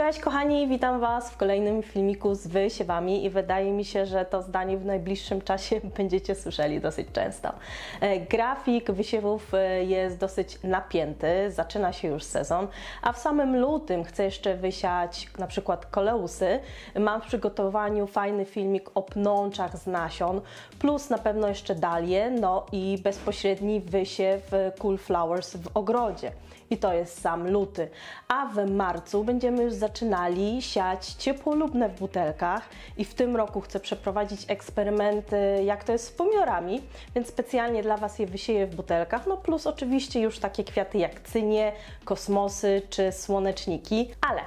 Cześć kochani, witam Was w kolejnym filmiku z wysiewami i wydaje mi się, że to zdanie w najbliższym czasie będziecie słyszeli dosyć często. E, grafik wysiewów e, jest dosyć napięty, zaczyna się już sezon, a w samym lutym chcę jeszcze wysiać na przykład koleusy. Mam w przygotowaniu fajny filmik o pnączach z nasion, plus na pewno jeszcze dalie, no i bezpośredni wysiew cool flowers w ogrodzie. I to jest sam luty. A w marcu będziemy już zaczynali siać ciepłolubne w butelkach i w tym roku chcę przeprowadzić eksperymenty, jak to jest z pomiorami, więc specjalnie dla Was je wysieję w butelkach, no plus oczywiście już takie kwiaty jak cynie, kosmosy czy słoneczniki, ale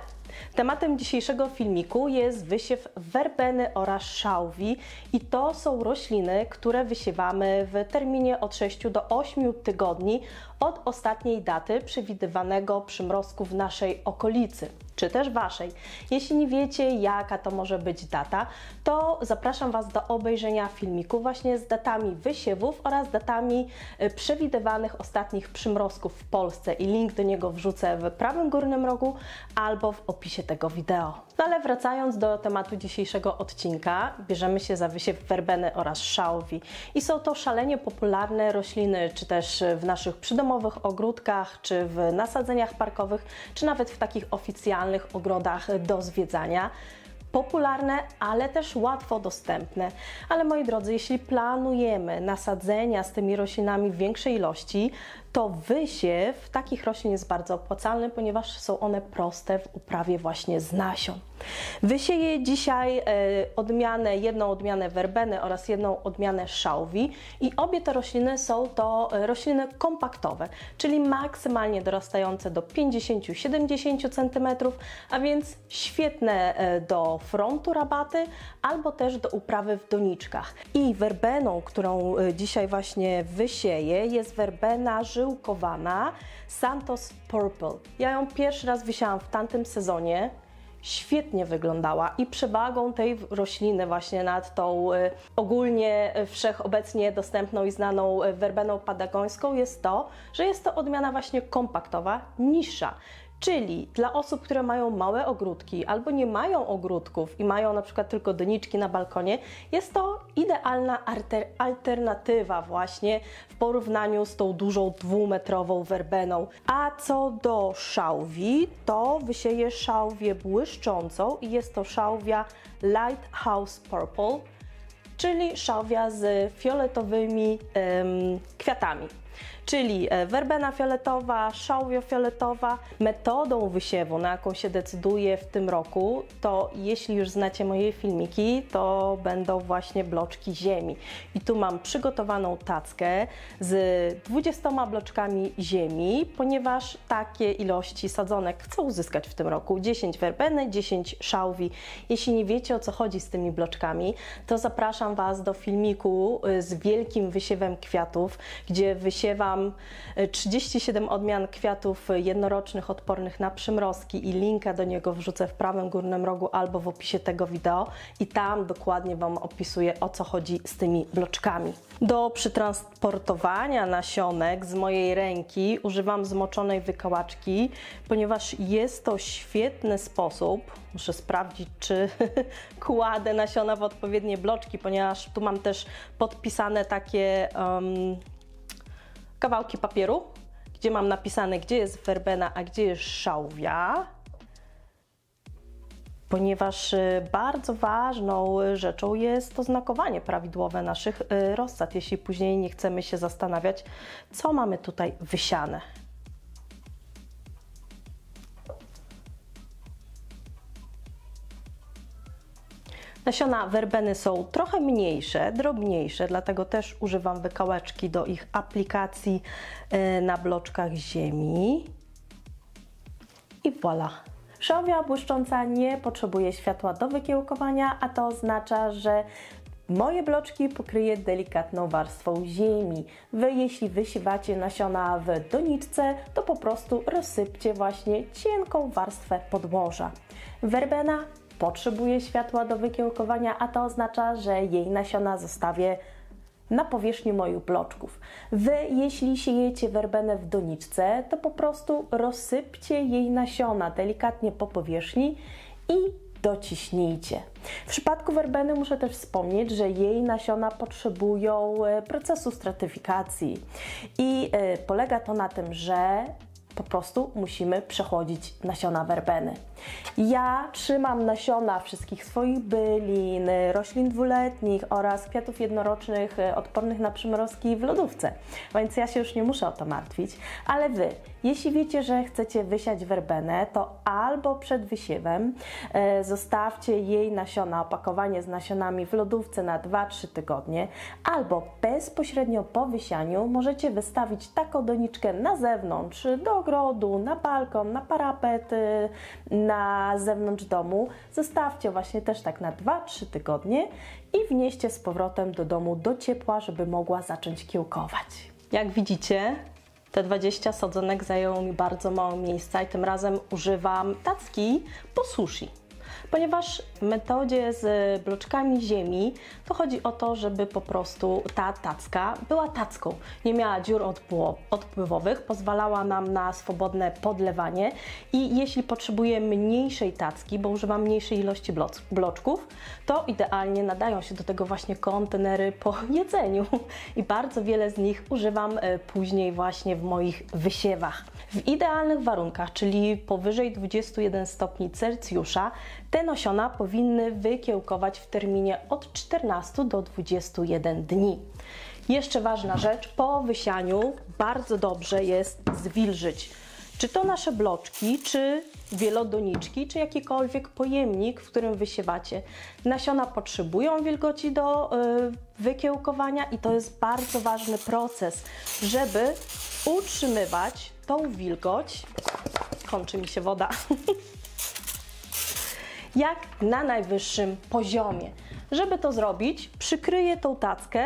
Tematem dzisiejszego filmiku jest wysiew werbeny oraz szałwi i to są rośliny, które wysiewamy w terminie od 6 do 8 tygodni od ostatniej daty przewidywanego przymrozku w naszej okolicy czy też Waszej. Jeśli nie wiecie, jaka to może być data, to zapraszam Was do obejrzenia filmiku właśnie z datami wysiewów oraz datami y, przewidywanych ostatnich przymrozków w Polsce i link do niego wrzucę w prawym górnym rogu albo w opisie tego wideo. No ale wracając do tematu dzisiejszego odcinka, bierzemy się za wysiew werbeny oraz szałwi. I są to szalenie popularne rośliny, czy też w naszych przydomowych ogródkach, czy w nasadzeniach parkowych, czy nawet w takich oficjalnych ogrodach do zwiedzania popularne, ale też łatwo dostępne. Ale moi drodzy, jeśli planujemy nasadzenia z tymi roślinami w większej ilości, to wysiew takich roślin jest bardzo opłacalny, ponieważ są one proste w uprawie właśnie z nasion. Wysieję dzisiaj e, odmianę, jedną odmianę werbeny oraz jedną odmianę szałwi i obie te rośliny są to e, rośliny kompaktowe, czyli maksymalnie dorastające do 50-70 cm, a więc świetne e, do frontu rabaty albo też do uprawy w doniczkach. I werbeną, którą dzisiaj właśnie wysieję jest werbena żyłkowana Santos Purple. Ja ją pierwszy raz wysiałam w tamtym sezonie, świetnie wyglądała i przewagą tej rośliny właśnie nad tą y, ogólnie wszechobecnie dostępną i znaną y, werbeną padagońską jest to, że jest to odmiana właśnie kompaktowa, niższa. Czyli dla osób, które mają małe ogródki albo nie mają ogródków i mają na przykład tylko doniczki na balkonie, jest to idealna alternatywa właśnie w porównaniu z tą dużą dwumetrową werbeną. A co do szałwi, to wysieję szałwię błyszczącą i jest to szałwia Lighthouse Purple, czyli szałwia z fioletowymi ym, kwiatami czyli e, werbena fioletowa, szałwio fioletowa. Metodą wysiewu, na jaką się decyduję w tym roku, to jeśli już znacie moje filmiki, to będą właśnie bloczki ziemi. I tu mam przygotowaną tackę z 20 bloczkami ziemi, ponieważ takie ilości sadzonek chcę uzyskać w tym roku. 10 werbeny, 10 szałwi. Jeśli nie wiecie o co chodzi z tymi bloczkami, to zapraszam Was do filmiku e, z wielkim wysiewem kwiatów, gdzie wysiewam mam 37 odmian kwiatów jednorocznych odpornych na przymrozki i linka do niego wrzucę w prawym górnym rogu albo w opisie tego wideo i tam dokładnie Wam opisuję o co chodzi z tymi bloczkami. Do przetransportowania nasionek z mojej ręki używam zmoczonej wykałaczki, ponieważ jest to świetny sposób, muszę sprawdzić czy kładę nasiona w odpowiednie bloczki, ponieważ tu mam też podpisane takie um, kawałki papieru, gdzie mam napisane, gdzie jest werbena, a gdzie jest szałwia, ponieważ y, bardzo ważną rzeczą jest oznakowanie prawidłowe naszych y, rozsad, jeśli później nie chcemy się zastanawiać, co mamy tutaj wysiane. Nasiona werbeny są trochę mniejsze, drobniejsze, dlatego też używam wykałeczki do ich aplikacji e, na bloczkach ziemi. I voilà. Szałwia błyszcząca nie potrzebuje światła do wykiełkowania, a to oznacza, że Moje bloczki pokryję delikatną warstwą ziemi. Wy, jeśli wysiewacie nasiona w doniczce, to po prostu rozsypcie właśnie cienką warstwę podłoża. Werbena potrzebuje światła do wykiełkowania, a to oznacza, że jej nasiona zostawię na powierzchni moich bloczków. Wy, jeśli siejecie werbenę w doniczce, to po prostu rozsypcie jej nasiona delikatnie po powierzchni i dociśnijcie. W przypadku werbeny muszę też wspomnieć, że jej nasiona potrzebują e, procesu stratyfikacji i e, polega to na tym, że po prostu musimy przechodzić nasiona werbeny. Ja trzymam nasiona wszystkich swoich bylin, roślin dwuletnich oraz kwiatów jednorocznych e, odpornych na przymrozki w lodówce, więc ja się już nie muszę o to martwić. Ale Wy, jeśli wiecie, że chcecie wysiać werbenę, to albo przed wysiewem e, zostawcie jej nasiona, opakowanie z nasionami w lodówce na 2-3 tygodnie, albo bezpośrednio po wysianiu możecie wystawić taką doniczkę na zewnątrz, do ogrodu, na balkon, na parapet, na zewnątrz domu, zostawcie właśnie też tak na 2-3 tygodnie i wnieście z powrotem do domu do ciepła, żeby mogła zacząć kiełkować. Jak widzicie, te 20 sadzonek zajęło mi bardzo mało miejsca i tym razem używam tacki po sushi ponieważ w metodzie z bloczkami ziemi to chodzi o to, żeby po prostu ta tacka była tacką, nie miała dziur odpływowych, pozwalała nam na swobodne podlewanie i jeśli potrzebuję mniejszej tacki, bo używam mniejszej ilości bloczków, to idealnie nadają się do tego właśnie kontenery po jedzeniu i bardzo wiele z nich używam e, później właśnie w moich wysiewach. W idealnych warunkach, czyli powyżej 21 stopni Celsjusza, te nasiona powinny wykiełkować w terminie od 14 do 21 dni. Jeszcze ważna rzecz, po wysianiu bardzo dobrze jest zwilżyć. Czy to nasze bloczki, czy wielodoniczki, czy jakikolwiek pojemnik, w którym wysiewacie. Nasiona potrzebują wilgoci do y, wykiełkowania i to jest bardzo ważny proces, żeby utrzymywać tą wilgoć. Kończy mi się woda. jak na najwyższym poziomie. Żeby to zrobić, przykryję tą tackę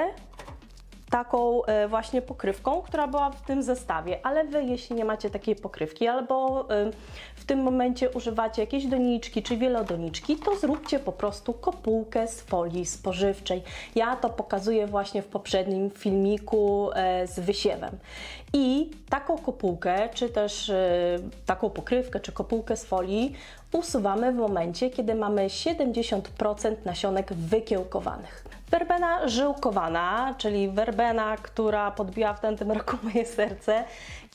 taką e, właśnie pokrywką, która była w tym zestawie, ale Wy jeśli nie macie takiej pokrywki albo e, w tym momencie używacie jakiejś doniczki czy wielodoniczki, to zróbcie po prostu kopułkę z folii spożywczej. Ja to pokazuję właśnie w poprzednim filmiku e, z wysiewem. I taką kopułkę, czy też taką pokrywkę, czy kopułkę z folii usuwamy w momencie, kiedy mamy 70% nasionek wykiełkowanych. Werbena żyłkowana, czyli werbena, która podbiła w tamtym roku moje serce,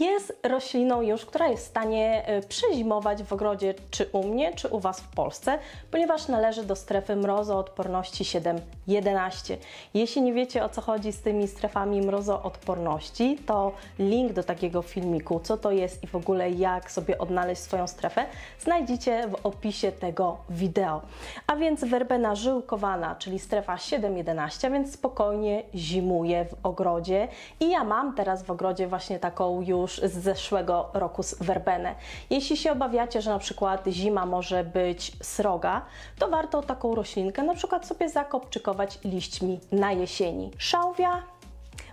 jest rośliną już, która jest w stanie e, przezimować w ogrodzie czy u mnie, czy u Was w Polsce, ponieważ należy do strefy mrozoodporności 7-11. Jeśli nie wiecie o co chodzi z tymi strefami mrozoodporności, to link do takiego filmiku, co to jest i w ogóle jak sobie odnaleźć swoją strefę, znajdziecie w opisie tego wideo. A więc werbena żyłkowana, czyli strefa 7-11, więc spokojnie zimuje w ogrodzie i ja mam teraz w ogrodzie właśnie taką już z zeszłego roku werbenę. Jeśli się obawiacie, że na przykład zima może być sroga, to warto taką roślinkę na przykład sobie zakopczykować liśćmi na jesieni. Szałwia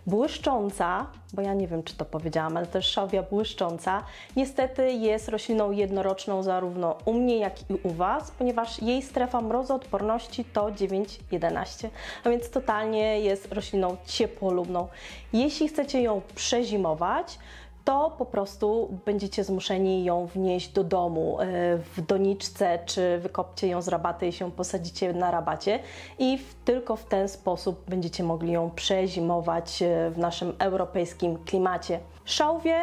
błyszcząca, bo ja nie wiem, czy to powiedziałam, ale też szałwia błyszcząca, niestety jest rośliną jednoroczną zarówno u mnie, jak i u Was, ponieważ jej strefa mrozoodporności to 9-11, a więc totalnie jest rośliną ciepłolubną. Jeśli chcecie ją przezimować, to po prostu będziecie zmuszeni ją wnieść do domu e, w doniczce, czy wykopcie ją z rabaty i się posadzicie na rabacie i w, tylko w ten sposób będziecie mogli ją przezimować e, w naszym europejskim klimacie. Szałwie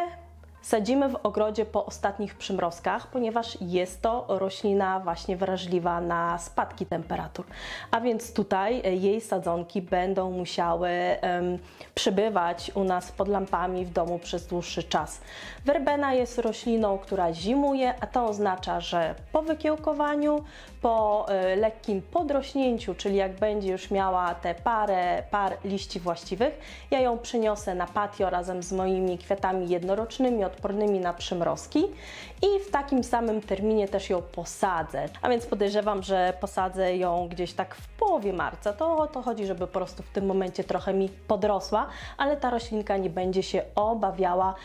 Sadzimy w ogrodzie po ostatnich przymrozkach, ponieważ jest to roślina właśnie wrażliwa na spadki temperatur. A więc tutaj e, jej sadzonki będą musiały um, przebywać u nas pod lampami w domu przez dłuższy czas. Werbena jest rośliną, która zimuje, a to oznacza, że po wykiełkowaniu, po y, lekkim podrośnięciu, czyli jak będzie już miała te parę par liści właściwych, ja ją przeniosę na patio razem z moimi kwiatami jednorocznymi od odpornymi na przymrozki i w takim samym terminie też ją posadzę. A więc podejrzewam, że posadzę ją gdzieś tak w połowie marca. To o to chodzi, żeby po prostu w tym momencie trochę mi podrosła, ale ta roślinka nie będzie się obawiała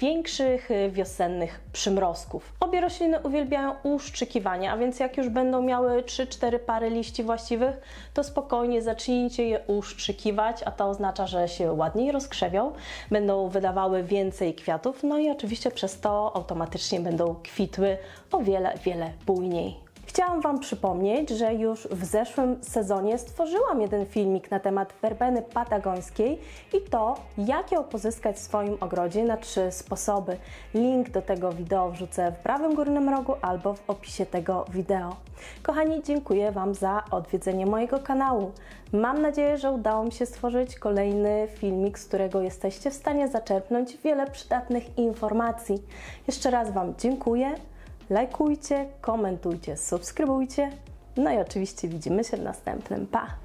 większych wiosennych przymrozków. Obie rośliny uwielbiają uszczykiwanie, a więc jak już będą miały 3-4 pary liści właściwych, to spokojnie zacznijcie je uszczykiwać, a to oznacza, że się ładniej rozkrzewią, będą wydawały więcej kwiatów, no i oczywiście przez to automatycznie będą kwitły o wiele, wiele bujniej. Chciałam Wam przypomnieć, że już w zeszłym sezonie stworzyłam jeden filmik na temat werbeny patagońskiej i to, jak ją pozyskać w swoim ogrodzie na trzy sposoby. Link do tego wideo wrzucę w prawym górnym rogu albo w opisie tego wideo. Kochani, dziękuję Wam za odwiedzenie mojego kanału. Mam nadzieję, że udało mi się stworzyć kolejny filmik, z którego jesteście w stanie zaczerpnąć wiele przydatnych informacji. Jeszcze raz Wam dziękuję lajkujcie, komentujcie, subskrybujcie. No i oczywiście widzimy się w następnym. Pa!